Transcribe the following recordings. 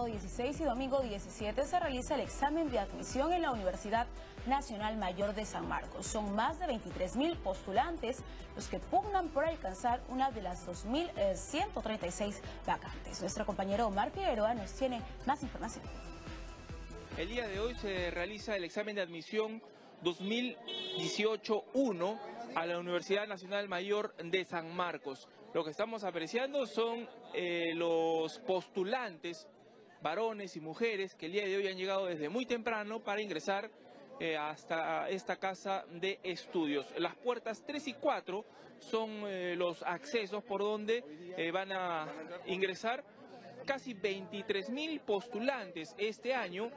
sábado 16 y domingo 17 se realiza el examen de admisión en la Universidad Nacional Mayor de San Marcos. Son más de 23 mil postulantes los que pugnan por alcanzar una de las 2.136 vacantes. Nuestro compañero Omar Figueroa nos tiene más información. El día de hoy se realiza el examen de admisión 2018-1 a la Universidad Nacional Mayor de San Marcos. Lo que estamos apreciando son eh, los postulantes, varones y mujeres, que el día de hoy han llegado desde muy temprano para ingresar eh, hasta esta casa de estudios. Las puertas 3 y 4 son eh, los accesos por donde van a ingresar casi 23 mil postulantes este año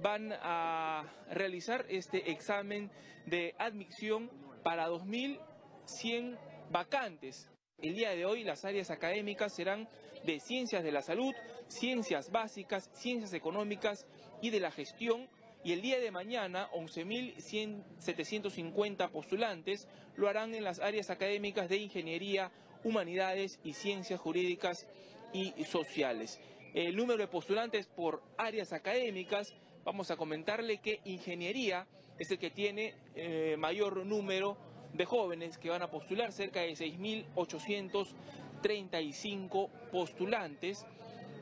van a realizar este examen de admisión para 2.100 vacantes. El día de hoy las áreas académicas serán de ciencias de la salud, ciencias básicas, ciencias económicas y de la gestión. Y el día de mañana 11.750 postulantes lo harán en las áreas académicas de ingeniería, humanidades y ciencias jurídicas y sociales. El número de postulantes por áreas académicas, vamos a comentarle que ingeniería es el que tiene eh, mayor número de jóvenes que van a postular, cerca de 6.835 postulantes,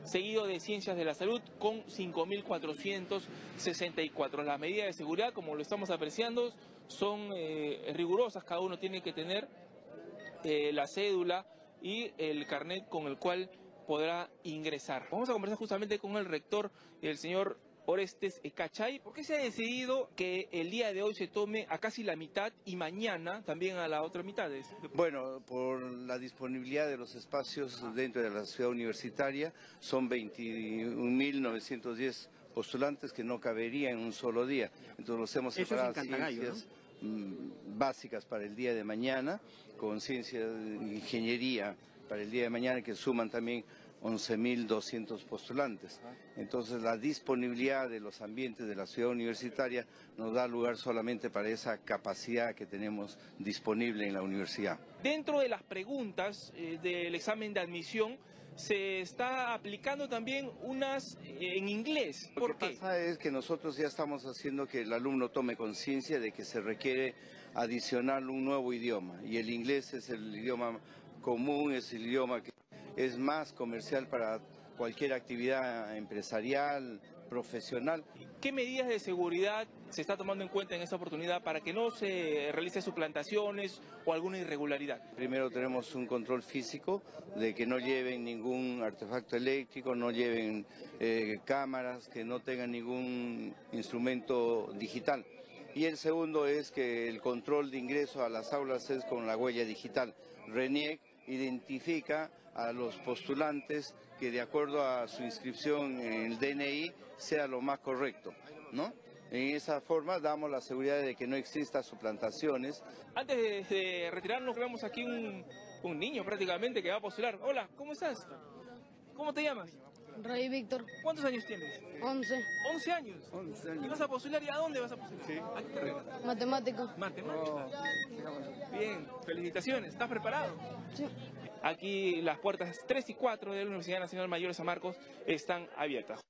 seguido de Ciencias de la Salud con 5.464. Las medidas de seguridad, como lo estamos apreciando, son eh, rigurosas, cada uno tiene que tener eh, la cédula y el carnet con el cual podrá ingresar. Vamos a conversar justamente con el rector, el señor Orestes Cachay. ¿Por qué se ha decidido que el día de hoy se tome a casi la mitad y mañana también a la otra mitad? Bueno, por la disponibilidad de los espacios dentro de la ciudad universitaria, son 21.910 postulantes que no caberían en un solo día. Entonces los hemos separado ciencias mm, básicas para el día de mañana, con ciencias de ingeniería para el día de mañana que suman también 11.200 postulantes. Entonces la disponibilidad de los ambientes de la ciudad universitaria nos da lugar solamente para esa capacidad que tenemos disponible en la universidad. Dentro de las preguntas eh, del examen de admisión se está aplicando también unas eh, en inglés. ¿Por Lo que pasa es que nosotros ya estamos haciendo que el alumno tome conciencia de que se requiere adicionar un nuevo idioma y el inglés es el idioma común, es el idioma que es más comercial para cualquier actividad empresarial, profesional. ¿Qué medidas de seguridad se está tomando en cuenta en esta oportunidad para que no se realice suplantaciones o alguna irregularidad? Primero tenemos un control físico de que no lleven ningún artefacto eléctrico, no lleven eh, cámaras, que no tengan ningún instrumento digital. Y el segundo es que el control de ingreso a las aulas es con la huella digital. RENIEC identifica a los postulantes que de acuerdo a su inscripción en el DNI sea lo más correcto, ¿no? En esa forma damos la seguridad de que no existan suplantaciones. Antes de, retirarnos, vemos aquí un, un niño prácticamente que va a postular. Hola, ¿cómo estás? ¿Cómo te llamas? Rey Víctor. ¿Cuántos años tienes? 11. 11 años. 11 años. ¿Y vas a postular y a dónde vas a postular? Sí. ¿A qué carrera? Matemática. Matemática. Bien, felicitaciones. ¿Estás preparado? Sí. Aquí las puertas 3 y 4 de la Universidad Nacional Mayor de San Marcos están abiertas.